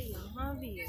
यहाँ भी है